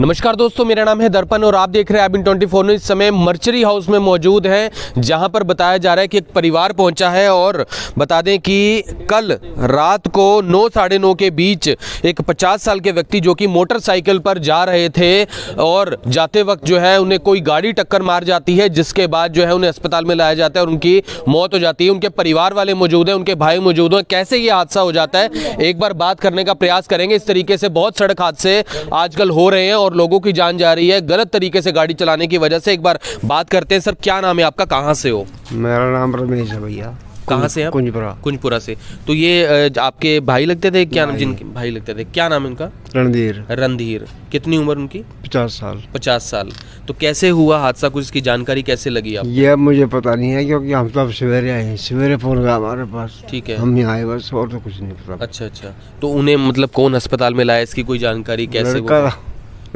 नमस्कार दोस्तों, मेरा नाम है दर्पण और आप देख रहे हैं एबिन ट्वेंटी फोर इस समय मर्चरी हाउस में मौजूद हैं, जहाँ पर बताया जा रहा है कि एक परिवार पहुँचा है और बता दें कि कल रात को नौ साढ़े नौ के बीच एक 50 साल के व्यक्ति जो कि मोटरसाइकिल पर जा रहे थे और जाते वक्त जो है उन्हें कोई गाड़ी टक्कर मार जाती है, जिसके बाद जो है उन्हें अस्पताल में लाया जाता है और उनकी मौत हो जाती है। उनके परिवार वाले मौजूद हैं, उनके भाई मौजूद हैं। कैसे ये हादसा हो जाता है, एक बार बात करने का प्रयास करेंगे। इस तरीके से बहुत सड़क हादसे आजकल हो रहे हैं और लोगों की जान जा रही है। गलत तरीके से गाड़ी चलाने की वजह से एक बार बात करते हैं। सर क्या नाम है आपका? कहाँ से हो? मेरा नाम रमेश है भैया। कहाँ से आप? कुंजपुरा। कुंजपुरा से। तो ये आपके भाई लगते थे? क्या नाम जिनके भाई लगते थे? क्या नाम है उनका? रणधीर। रणधीर। कितनी उम्र उनकी? पचास साल। पचास साल। तो कैसे हुआ हादसा? कुछ इसकी जानकारी कैसे लगी आप ये मुझे पता नहीं है क्योंकि हम तो अब सवेरे आए हैं। सवेरे फ़ोन का हमारे पास। ठीक है। हम यहाँ आए बस और तो कुछ नहीं पता। अच्छा अच्छा। तो उन्हें मतलब कौन अस्पताल में लाया? इसकी कोई जानकारी कैसे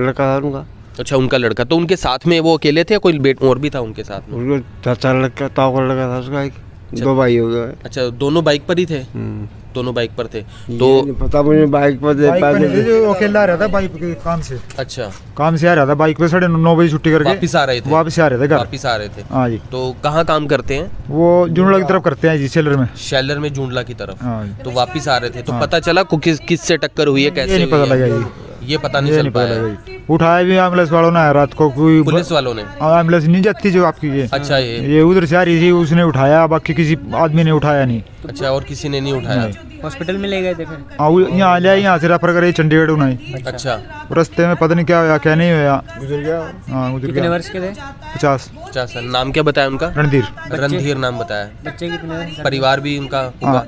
लड़का उनका अच्छा उनका लड़का। तो उनके साथ में वो अकेले थे या कोई बेट और भी था उनके साथ में? उनको चाचा लड़का ताऊ का लड़का था उसका एक। दो भाई हो गए। अच्छा दोनों बाइक पर ही थे? हम्म। दोनों बाइक पर थे। तो पता मुझे बाइक पर बाइक पर थे, अकेला आ रहा था बाइक के काम से। अच्छा। काम से आ रहा था बाइक पे साढ़े नौ बजे छुट्टी करके वापिस आ रहे थे? वापस आ रहे थे वापिस आ रहे थे। हाँ जी। तो कहाँ काम करते हैं? वो जुनड़ा की तरफ़ करते हैं जी सेलर में। शैलर में जूंडला की तरफ़। हाँ तो वापिस आ रहे थे। तो पता चला किस किस से टक्कर हुई है कैसे नहीं पता लगा जी ये पता नहीं ये चल नहीं पता पाया। उठाया भी एंबुलेंस वालों ने रात को कोई पुलिस वालों ने? एंबुलेंस नहीं जाती जो आपकी ये। अच्छा ये। ये उधर से आ रही थी उसने उठाया बाकी किसी आदमी ने उठाया नहीं। अच्छा और किसी ने नहीं उठाया? हॉस्पिटल में ले गए थे फिर। हाँ यहाँ लिया यहाँ से रेफर करे चंडीगढ़ उन्हें। अच्छा। रास्ते में पता नहीं क्या होया क्या नहीं होया गुजर गया। हाँ उधर कितने वर्ष के थे? पचास। अच्छा सर नाम क्या बताया उनका? रणधीर। रणधीर नाम बताया। बच्चे कितने परिवार भी उनका हाँ।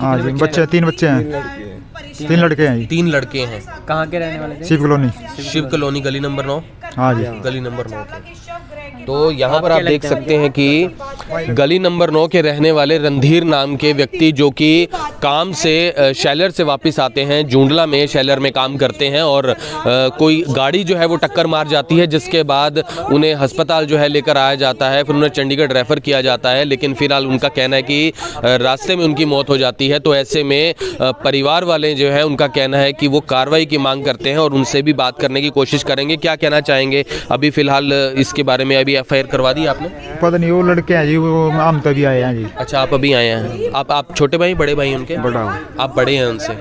हाँ जी बच्चे तीन बच्चे हैं। तीन लड़के हैं तीन लड़के हैं। कहाँ के रहने वाले थे? शिव कॉलोनी। शिव कॉलोनी गली नंबर नौ। हाँ जी। गली नंबर नौ के। तो यहाँ पर आप देख सकते हैं कि गली नंबर नौ के रहने वाले रणधीर नाम के व्यक्ति जो कि काम से शैलर से वापस आते हैं जूंडला में शैलर में काम करते हैं और कोई गाड़ी जो है वो टक्कर मार जाती है जिसके बाद उन्हें अस्पताल जो है लेकर आया जाता है फिर उन्हें चंडीगढ़ रेफर किया जाता है लेकिन फ़िलहाल उनका कहना है कि रास्ते में उनकी मौत हो जाती है तो ऐसे में परिवार वाले जो है उनका कहना है कि वो कार्रवाई की मांग करते हैं और उनसे भी बात करने की कोशिश करेंगे। क्या कहना चाहेंगे? अभी फ़िलहाल इसके बारे में अभी एफ़ करवा दी आपने? पता नहीं वो लड़के हैं जी वो हम तभी आए हैं जी। अच्छा आप अभी आए हैं। आप आप छोटे भाई बड़े भाई उनके? बड़ा आप बड़े हैं उनसे।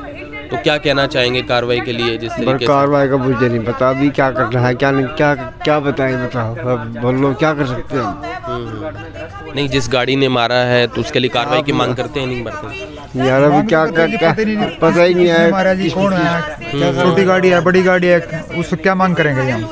तो क्या कहना चाहेंगे कार्रवाई के लिए जिस तरीके कार्रवाई का मुझे नहीं पता। अभी क्या करना है क्या नहीं क्या क्या बताएँ बताओ। बोल बोलो क्या कर सकते हैं? नहीं जिस गाड़ी ने मारा है तो उसके लिए कार्रवाई की मांग करते हैं नहीं करते यार अभी क्या क्या क्या पता ही नहीं है कौन है? छोटी गाड़ी है बड़ी गाड़ी है उसको क्या मांग करेंगे हम?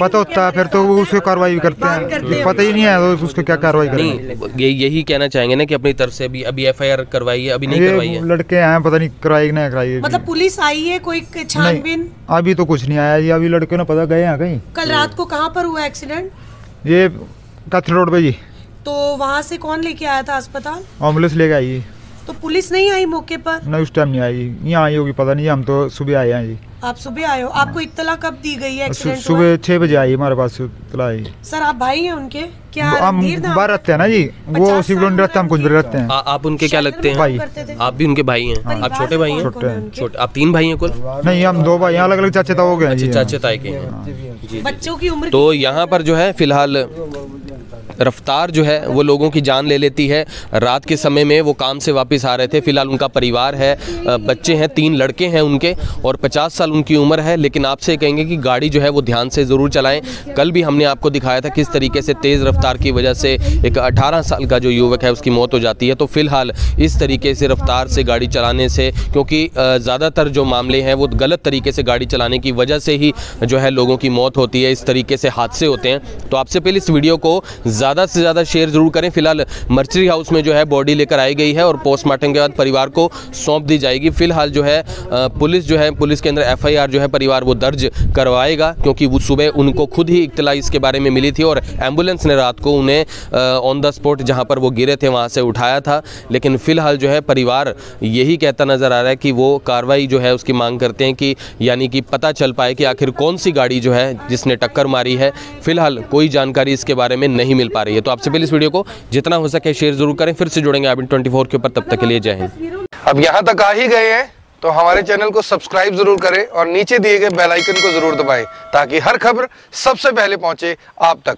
पता होता है फिर तो वो उसको कार्रवाई भी करते हैं। पता ही नहीं है तो उसको क्या कार्रवाई करेंगे? ये यही कहना चाहेंगे ना कि अपनी तरफ़ से अभी अभी एफआईआर करवाई है अभी नहीं करवाई है। लड़के हैं पता नहीं कराई नहीं कराई। मतलब पुलिस आई है कोई छानबीन? अभी तो कुछ नहीं आया जी अभी लड़के ना पता गए हैं कहीं? कल रात को कहाँ पर हुआ एक्सीडेंट? ये कथ रोड पे जी तो वहाँ से कौन लेके आया था अस्पताल एंबुलेंस लेके आई। तो पुलिस नहीं आई मौके पर? नहीं उस टाइम नहीं आई। यहाँ आई होगी पता नहीं हम तो सुबह आए हैं जी। आप सुबह आए हो? आपको इतला कब दी गई है सु- सुबह छह बजे आई हमारे पास इतला आई। सर आप भाई हैं उनके? क्या हम बाहर रहते हैं ना जी। वो पचास सिवलों रहते हैं हम कुछ भी रहते हैं। आप उनके क्या लगते हैं? भाई। आप भी उनके भाई हैं? आप छोटे भाई हैं? छोटे छोटे आप तीन भाई हैं कुल? नहीं हम दो भाई अलग अलग चाचे ताऊ हो गए हैं चाचे ताए के बच्चों की उम्र तो यहाँ पर जो है फ़िलहाल रफ्तार जो है, वो लोगों की जान ले लेती है। रात के समय में वो काम से वापस आ रहे थे। फ़िलहाल उनका परिवार है बच्चे हैं, तीन लड़के हैं उनके और 50 साल उनकी उम्र है। लेकिन आपसे कहेंगे कि गाड़ी जो है, वो ध्यान से ज़रूर चलाएँ। कल भी हमने आपको दिखाया था किस तरीके से तेज़ रफ्तार की वजह से एक 18 साल का जो युवक है, उसकी मौत हो जाती है। तो फ़िलहाल इस तरीके से रफ्तार से गाड़ी चलाने से, क्योंकि ज़्यादातर जो मामले हैं, वो गलत तरीके से गाड़ी चलाने की वजह से ही जो है, लोगों की मौत होती है, इस तरीके से हादसे होते हैं। तो आपसे पहले इस वीडियो को ज़्यादा से ज़्यादा शेयर ज़रूर करें। फ़िलहाल मर्चरी हाउस में जो है बॉडी लेकर आई गई है और पोस्टमार्टम के बाद परिवार को सौंप दी जाएगी। फ़िलहाल जो है पुलिस जो है, पुलिस के अंदर एफआईआर जो है परिवार वो दर्ज करवाएगा, क्योंकि वो सुबह उनको खुद ही इतला इसके बारे में मिली थी और एंबुलेंस ने रात को उन्हें ऑन द स्पॉट जहाँ पर वो गिरे थे वहाँ से उठाया था। लेकिन फ़िलहाल जो है परिवार यही कहता नज़र आ रहा है कि वो कार्रवाई जो है उसकी मांग करते हैं कि, यानी कि पता चल पाए कि आखिर कौन सी गाड़ी जो है जिसने टक्कर मारी है। फ़िलहाल कोई जानकारी इसके बारे में नहीं मिल पा पा रही है। तो आपसे पहले इस वीडियो को जितना हो सके शेयर ज़रूर करें, फिर से जुड़ेंगे आप इन ट्वेंटी के ऊपर। तब तक के लिए जय हिंद। अब यहाँ तक आ ही गए हैं तो हमारे चैनल को सब्सक्राइब ज़रूर करें और नीचे दिए गए बेल आइकन को ज़रूर दबाएँ, ताकि हर खबर सबसे पहले पहुँचे आप तक।